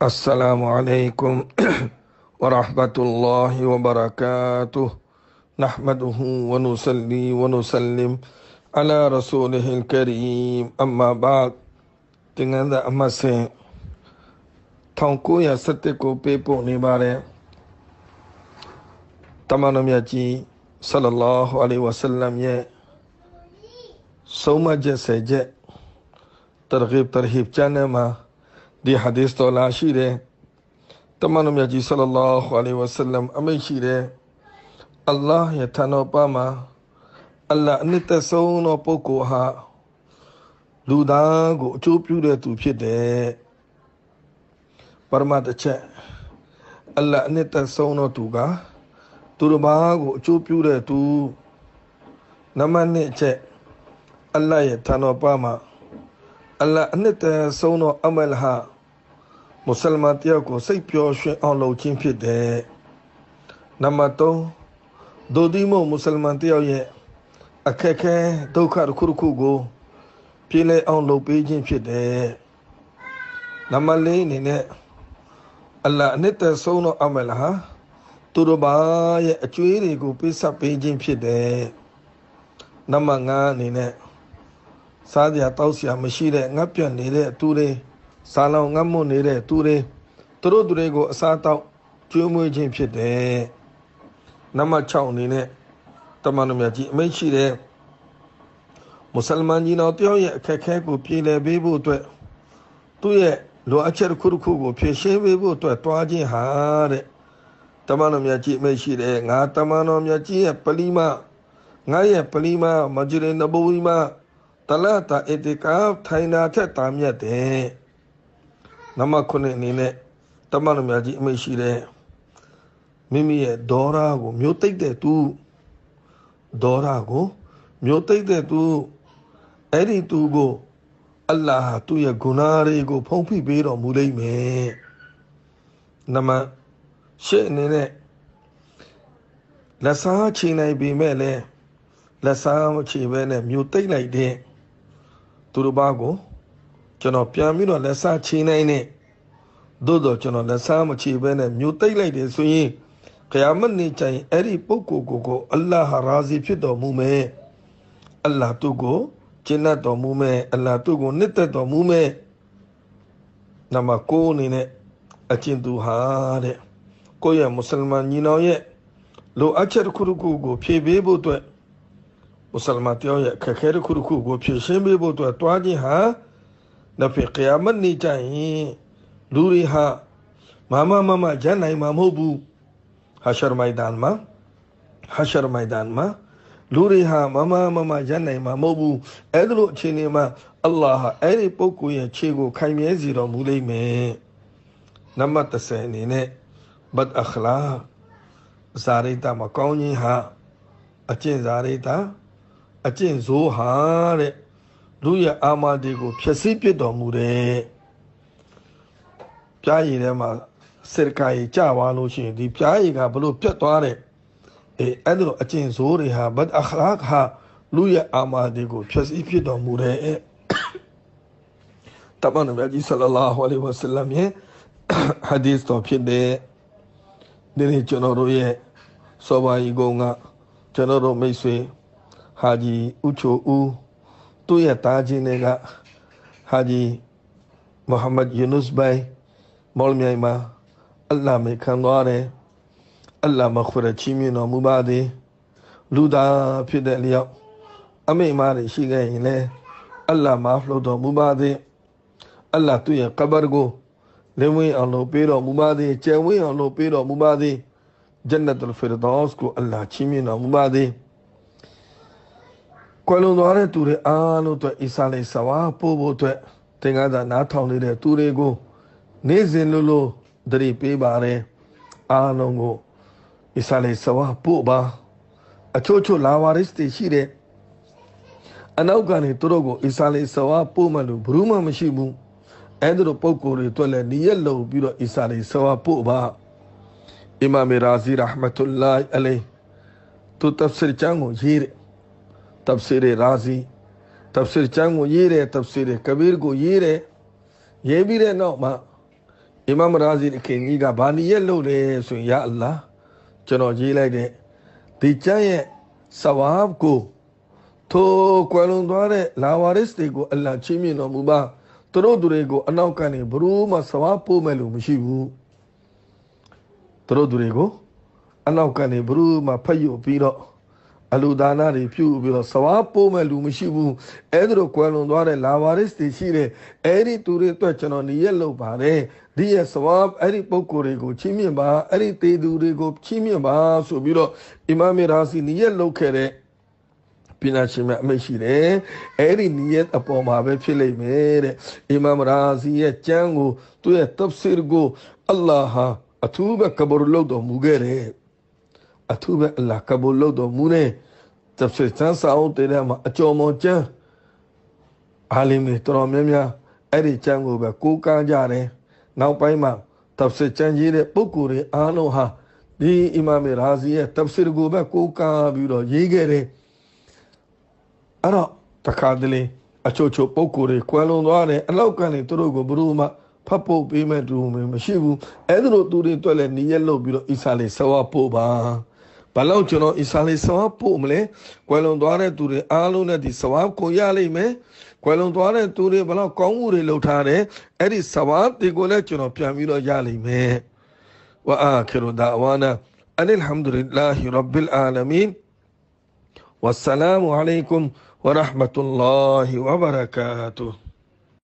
السلام عليكم ورحمة الله وبركاته. نحمده ونصلي ونسلم على رسوله الكريم. أما بعد تنگند أما سے تھونکو یا ستے کو پہ پونے بارے تمانم یا جی صلی اللہ علیہ وسلم یہ سوما جیسے جے ترغیب ترہیب چانے ماں ဒီဟာဒီသ်တော်လာရှိတယ်တမန်တော်မြတ်ကြီးဆလလောဟ်အလိုင်ဝဆလမ်အမိန့်ရှိတယ်အလ္လာဟ်ရဲ့ထံတော်ပါမှာအလ္လာဟ်အနှစ်သက်ဆုံးသောပုဂ္ဂိုလ်ဟာလူသားကိုအကျိုးပြုတဲ့သူဖြစ်တယ်ပရမတ်တစ်ချက်အလ္လာဟ်အနှစ်သက်ဆုံးသောသူကသူတစ်ပါးကိုအကျိုးပြုတဲ့သူနံပါတ်1ချက်အလ္လာဟ်ရဲ့ထံတော်ပါမှာအလ္လာဟ်အနှစ်သက်ဆုံးသောအမလ်ဟာ မွတ်စလမန်တယောက်ကိုစိတ်ပျော်ရွှင်အောင်လုပ်ခြင်းဖြစ်တယ်နံပါတ်3ဒိုဒီမိုမွတ်စလမန်တယောက်ရဲ့အခက်ခဲဒုက္ခတစ်ခုတစ်ခုကိုပြေလည်အောင်လုပ်ပေးခြင်းဖြစ်တယ်နံပါတ်4အနေနဲ့အလ္လာဟ်အနှစ်သက်ဆုံးသောအမလ်ဟာသူတို့ဘာရဲ့အကျွေးတွေကိုပေးဆက်ပေးခြင်းဖြစ်တယ်နံပါတ်5အနေနဲ့စားစရာတောက်စရာမရှိတဲ့ငတ်ပြတ်နေတဲ့သူတွေ စားလောင်ငတ်မွနေတဲ့သူတွေသူတို့သူတွေကိုအစားတောက်ကျွေးမွေးခြင်းဖြစ်တယ်နံပါတ်6အနေနဲ့တမန်တော်မြတ်ကြီးအမိန့်ရှိတဲ့မွတ်စလမန်ကြီးတော်တယောက်ရဲ့အခက်အခဲကိုပြည်လည်ပေးဖို့အတွက်သူ့ရဲ့လိုအပ်ချက်တစ်ခုတစ်ခုကိုဖြည့်ရှင်းပေးဖို့အတွက်တွားခြင်းဟာတဲ့တမန်တော်မြတ်ကြီးအမိန့်ရှိတယ်ငါတမန်တော်မြတ်ကြီးရဲ့ပလီမငါရဲ့ပလီမမဂျရီနဘူဝီမတလတာအတီကာထိုင်နာထက်တာမြတ်တယ် နမခုနှစ်အနေနဲ့တမန်တော်မြတ်ကြီးအမိန့်ရှိတယ်မိမိရဲ့ဒေါရကိုမျိုးသိမ့်တဲ့သူဒေါရကိုမျိုးသိမ့်တဲ့သူအဲ့ဒီသူကိုအလ္လာဟ်သူ့ရဲ့ဂုဏတွေကို ဖုံးဖိပေးတော်မူလိမ့်မယ်နမရှေ့အနေနဲ့လက်စားချိန်နိုင်ပေမဲ့လည်းလက်စားမချိန်ပဲနဲ့မြို့သိမ့်လိုက်တဲ့သူတို့ဘာကို ကျွန်တော်ပြန်ပြီးတော့လက်စားချိန်နိုင်နဲ့သို့တော့ကျွန်တော်လက်စားမချိန်ပဲနဲ့မြို့သိမ့်လိုက်တယ်ဆိုရင်ခယာမတ်နေ့ကျရင်အဲ့ဒီပုဂ္ဂိုလ်ကိုကိုအလ္လာဟ်ရာဇီဖြစ်တော်မူမယ်အလ္လာဟ်သူ့ကိုကျင့်တတ်တော်မူမယ်အလ္လာဟ်သူ့ကိုနှစ်သက်တော်မူမယ်နမကိုအနေနဲ့အကျင့်သူဟာတဲ့ကိုယ့်ရဲ့မွတ်စလမန်ညီနောင်ရဲ့လိုအပ်ချက်တစ်ခုတစ်ခုကိုဖြည့်ပေးဖို့အတွက်မွတ်စလမန်တယောက်ရဲ့အခက်အခဲတစ်ခုတစ်ခုကိုဖြည့်ရှင်းပေးဖို့အတွက်တွားခြင်းဟာ နဖေကယာမတ်နေ့ကျရင်လူတွေဟာမမမမဂျန်နိုင်မှာမဟုတ်ဘူးဟာရှာမိုင်ဒန်မှာဟာရှာမိုင်ဒန်မှာလူတွေဟာမမမမရနိုင်မှာမဟုတ်ဘူးအဲ့ဒါလို့အချိန်လေးမှာအလ္လာဟ်အဲ့ဒီပုဂ္ဂိုလ်ရဲ့ခြေကိုခိုင်မြဲစေတော်မူလိမ့်မယ်နံပါတ်30အနေနဲ့ဘတ်အခလာဇာရိတာမကောင်းခြင်းဟာအကျင့်ဇာရိတာအကျင့်ဇိုးဟာတဲ့ လူရဲ့အာမဒီကိုဖြည့်ဆည်းပြတော်မူတယ်ပြားရည်ထဲမှာစစ်ကာကြီးကြွားလို့ရှိရင်ဒီပြားရည်ကဘလို့ပြတ်သွားတဲ့အဲအဲ့လိုအကျင့်ဇိုးတွေဟာဘတ်အခလာဟာလူရဲ့အာမဒီကိုဖြည့်ဆည်းပြတော်မူတယ်တမန်တော်မြတ်ကြီးဆလလာဟူအလိုင်ဝဆလမ်ရဲ့ဟာဒီသ်တော်ဖြစ်တဲ့ဒီနေ့ကျွန်တော်တို့ရဲ့စောပါရီကုန်းကကျွန်တော်တို့မိတ်ဆွေဟာဂျီဥချိုဦး သူ့ရဲ့တားချင်းတွေကဟာဂျီမိုဟာမက်ယူနုစ်ဘိုင်မော်လမြိုင်မှာအလ္လာဟ်မေခံသွားတယ်အလ္လာဟ်မခရချီးမြှင့်တော်မူပါသည်လူသားဖြစ်တဲ့လျောက်အမိန့်မားတွေရှိခဲ့ရင်လည်းအလ္လာဟ်မာဖလို့တော်မူပါသည်အလ္လာဟ်သူ့ရဲ့ကဘာကိုလင်းဝင်းအောင်လို့ပေးတော်မူပါသည်ကျယ်ဝင်းအောင်လို့ပေးတော်မူပါသည်ဂျန်နတ်အလ်ဖီရဒေါစ်ကိုအလ္လာဟ်ချီးမြှင့်တော်မူပါသည် ကွယ်လွန်သွားတဲ့သူတွေအားလုံးအတွက်အီဆာလိဆဝါပို့ဖို့အတွက်သင်္ကန်းသာနားထောင်နေတဲ့သူတွေကိုနေ့စဉ်လိုလိုတတိပေးပါတယ်အားလုံးကိုအီဆာလိဆဝါပို့ပါအချို့ချို့လာဝါရစ်တွေရှိတဲ့အနောက်ကနေသူတို့ကိုအီဆာလိဆဝါပို့မှလို့ဘယ်သူမှမရှိဘူးအဲ့ဒီလိုပုံကိုယ်တွေအတွက်လည်းနီးရက်လုံပြီးတော့အီဆာလိဆဝါပို့ပါအီမာမ်ရာဇီရဟမတ်တူလာအလိုင်သူတဖ်ဆီရ်ချန်ကိုရေးတယ် တဖ်ဆီရ်ရာဇီတဖ်ဆီရ်ချန်ကိုရေးတယ်တဖ်ဆီရ်ကဘီရ်ကိုရေးတယ်ရေးပြီးတဲ့နောက်မှာအီမမ်ရာဇီခင်ကြီးကဘာနီရက်လုပ်လဲဆိုရင်ယာအလ္လာကျွန်တော်ရေးလိုက်တဲ့ဒီကျမ်းရဲ့ဆဝါဘ်ကိုထိုကွယ်လွန်သွားတဲ့လာဝါရစ်တွေကိုအလ္လာချီးမြှင့်တော်မူပါသူတို့သူတွေကိုအနောက်ကနေဘလို့မှဆဝါဘ်ပို့မဲ့လို့မရှိဘူးသူတို့သူတွေကိုအနောက်ကနေဘလို့မှဖတ်ယူပြီးတော့ အလူဒါနာတွေပြုပြီးတော့စဝါပိုးမဲ့လူမရှိဘူးအဲ့ဒါလိုကွယ်လွန်သွားတဲ့လာဝါရစ်တွေရှိတဲ့အဲ့ဒီသူတွေအတွက်ကျွန်တော်နေရက်လုပ်ပါတယ်ဒီရဲ့စဝါအဲ့ဒီပုံကိုယ်တွေကိုချီးမြှင့်ပါအဲ့ဒီတေသူတွေကိုချီးမြှင့်ပါဆိုပြီးတော့အီမာမီရာစီနေရက်လုပ်ခဲ့တဲ့ပညာရှင်များအမိတ်ရှိတယ်အဲ့ဒီနီယတ်အပေါ်မှာပဲဖြစ်လိမ့်မယ်တဲ့အီမာမ်ရာဇီရဲ့ကျမ်းကိုသူ့ရဲ့တဖ်ဆီရ်ကိုအလ္လာဟ်အထူးပဲကဘရလုပ်တော်မူခဲ့တယ် အထူးပဲအလ္လာဟ်ကဘရလုပ်တော်မူတဲ့တဖ်ဆီရ်စံစာအုပ်တဲ့မှာအကျော်မော်ကျမ်းအာလီမီတော်တော်များများအဲ့ဒီကျမ်းကိုပဲကိုးကားကြတယ်နောက်ပိုင်းမှာတဖ်ဆီရ်ကျမ်းကြီးတဲ့ပုဂ္ဂိုလ်တွေအားလုံးဟာဒီအီမာမ်ရာဇီရဲ့တဖ်ဆီရ်ကိုပဲကိုးကားပြီးတော့ရေးခဲ့တယ်အဲ့တော့တခါတလေအချို့ချို့ပုံကိုယ်တွေကွယ်လွန်သွားတယ်အလောက်ကနေသူတို့ကိုဘယ်လိုမှဖတ်ဖို့ပေးမဲ့သူမှမရှိဘူးအဲ့ဒါလိုသူတွေတွေ့လဲနီးရက်လုပ်ပြီးတော့အီဆာလေးဆဝါပို့ပါ ဘာလို့ကျွန်တော်အီဆာလေးဆဝါပို့မလဲကွယ်လွန်သွားတဲ့သူတွေအားလုံးနဲ့ဒီဆဝါကိုရလိမ့်မယ်ကွယ်လွန်သွားတဲ့သူတွေဘလောက်ကောင်းမှုတွေလုပ်ထားတယ်အဲ့ဒီဆဝါဒီကိုလည်းကျွန်တော်ပြန်ပြီးတော့ရလိမ့်မယ်ဝအာခီရူဒါဝါနာအလ်ဟမ်ဒူလ illah ရဘ်ဘ်အာလမင် والسلام عليكم ورحمة الله وبركاته